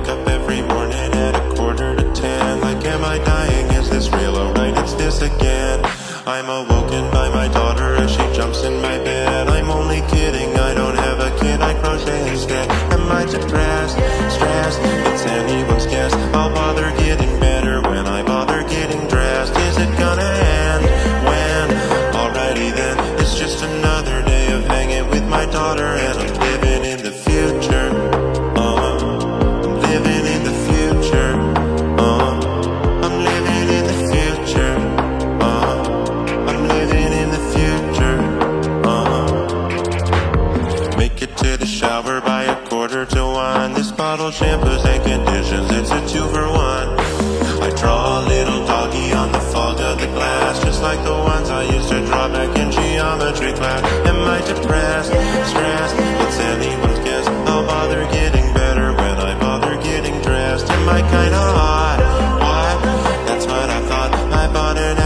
wake up every morning at a quarter to ten. Like, am I dying? Is this real? Alright, it's this again. I'm awoken by my daughter as she jumps in my bed. I'm only kidding, I don't have a kid, I crochet instead. Am I depressed? Stressed? It's anyone's shower by a quarter to one. This bottle shampoos and conditions, it's a two for one. I draw a little doggy on the fog of the glass, just like the ones I used to draw back in geometry class. Am I depressed, stressed? It's anyone's guess. I'll bother getting better when I bother getting dressed. Am I kinda hot? What? That's what I thought. I bought an